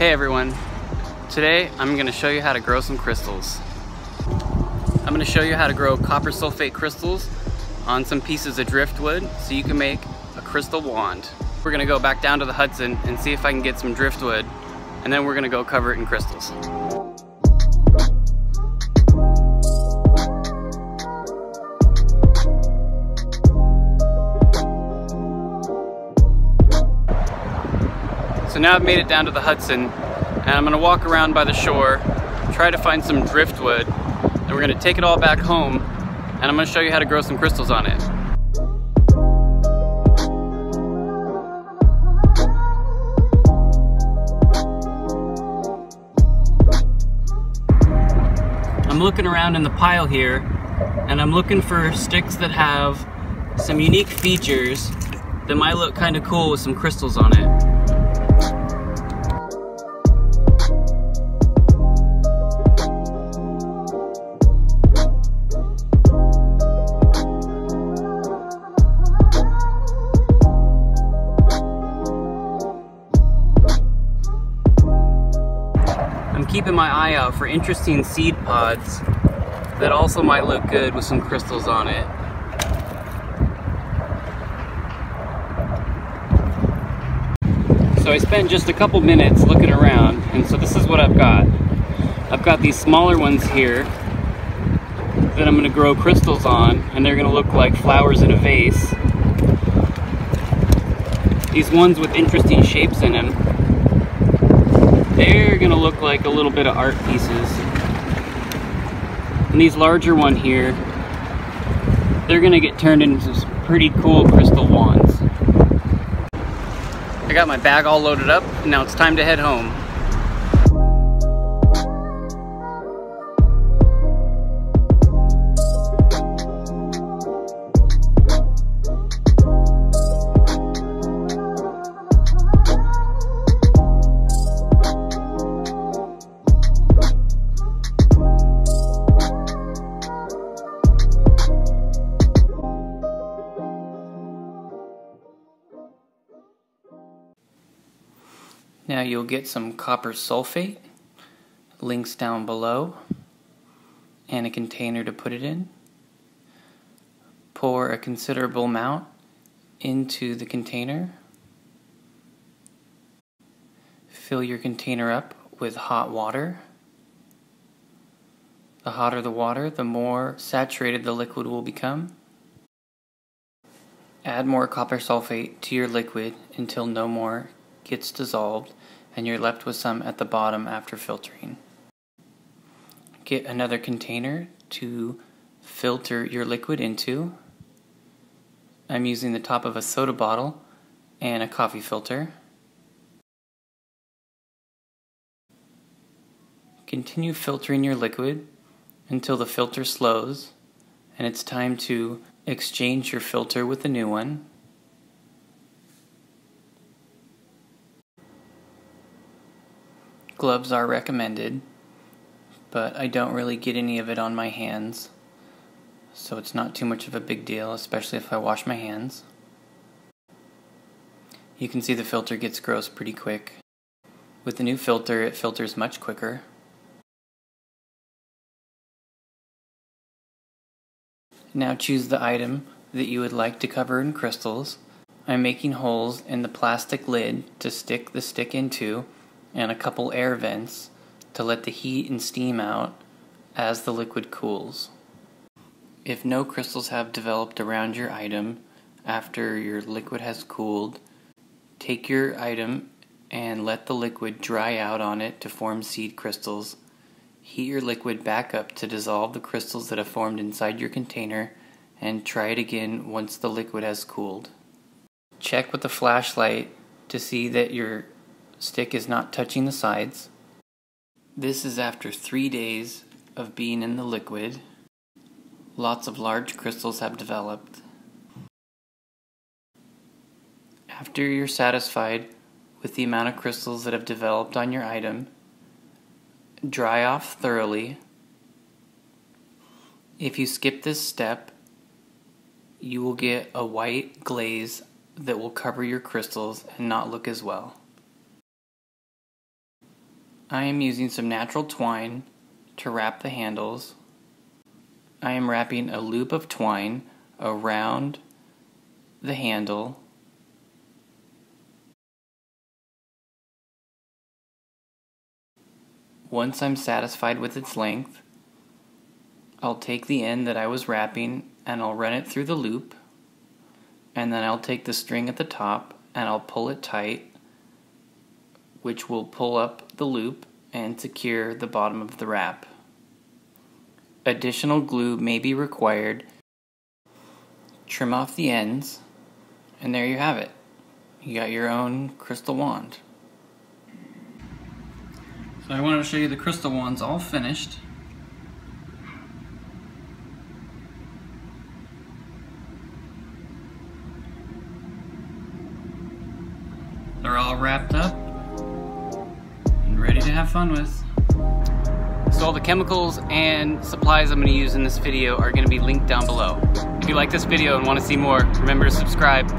Hey everyone, today I'm going to show you how to grow some crystals. I'm going to show you how to grow copper sulfate crystals on some pieces of driftwood so you can make a crystal wand. We're going to go back down to the Hudson and see if I can get some driftwood and then we're going to go cover it in crystals. So now I've made it down to the Hudson and I'm gonna walk around by the shore, try to find some driftwood, and we're gonna take it all back home and I'm gonna show you how to grow some crystals on it. I'm looking around in the pile here and I'm looking for sticks that have some unique features that might look kind of cool with some crystals on it. Keeping my eye out for interesting seed pods that also might look good with some crystals on it. So I spent just a couple minutes looking around and so this is what I've got. I've got these smaller ones here that I'm going to grow crystals on and they're going to look like flowers in a vase. These ones with interesting shapes in them they're gonna look like a little bit of art pieces. And these larger one here, they're gonna get turned into some pretty cool crystal wands. I got my bag all loaded up, now it's time to head home. Now you'll get some copper sulfate, links down below, and a container to put it in. Pour a considerable amount into the container. Fill your container up with hot water. The hotter the water, the more saturated the liquid will become. Add more copper sulfate to your liquid until no more gets dissolved and you're left with some at the bottom after filtering. Get another container to filter your liquid into. I'm using the top of a soda bottle and a coffee filter. Continue filtering your liquid until the filter slows and it's time to exchange your filter with a new one. Gloves are recommended, but I don't really get any of it on my hands, so it's not too much of a big deal, especially if I wash my hands. You can see the filter gets gross pretty quick. With the new filter, it filters much quicker. Now choose the item that you would like to cover in crystals. I'm making holes in the plastic lid to stick the stick into and a couple air vents to let the heat and steam out as the liquid cools. If no crystals have developed around your item after your liquid has cooled, take your item and let the liquid dry out on it to form seed crystals. Heat your liquid back up to dissolve the crystals that have formed inside your container and try it again once the liquid has cooled. Check with the flashlight to see that your stick is not touching the sides. This is after three days of being in the liquid. Lots of large crystals have developed. After you're satisfied with the amount of crystals that have developed on your item, dry off thoroughly. If you skip this step, you will get a white glaze that will cover your crystals and not look as well. I am using some natural twine to wrap the handles. I am wrapping a loop of twine around the handle Once I'm satisfied with its length, I'll take the end that I was wrapping and I'll run it through the loop and then I'll take the string at the top and I'll pull it tight which will pull up the loop and secure the bottom of the wrap. Additional glue may be required. Trim off the ends and there you have it. You got your own crystal wand. So I wanted to show you the crystal wands all finished. They're all wrapped up have fun with. So all the chemicals and supplies I'm to use in this video are going to be linked down below. If you like this video and want to see more, remember to subscribe